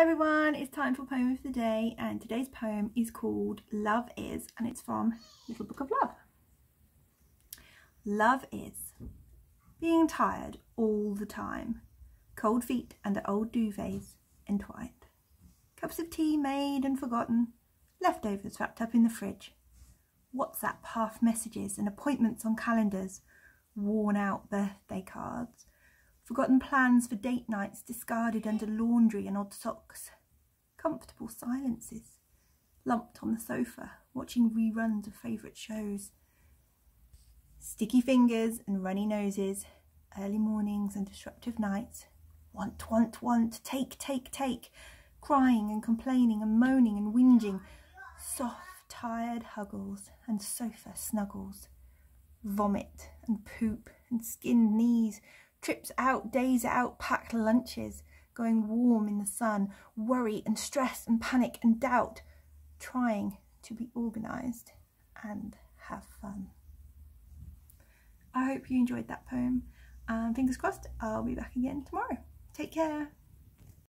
Everyone, it's time for Poem of the Day and today's poem is called Love Is and it's from Little Book of Love. Love is. Being tired all the time, cold feet under old duvets entwined, cups of tea made and forgotten, leftovers wrapped up in the fridge, WhatsApp half messages and appointments on calendars, worn out birthday cards, Forgotten plans for date nights discarded under laundry and odd socks. Comfortable silences. Lumped on the sofa, watching reruns of favourite shows. Sticky fingers and runny noses. Early mornings and disruptive nights. Want, want, want. Take, take, take. Crying and complaining and moaning and whinging. Soft, tired huggles and sofa snuggles. Vomit and poop and skinned knees trips out, days out, packed lunches, going warm in the sun, worry and stress and panic and doubt, trying to be organised and have fun. I hope you enjoyed that poem fingers crossed I'll be back again tomorrow. Take care.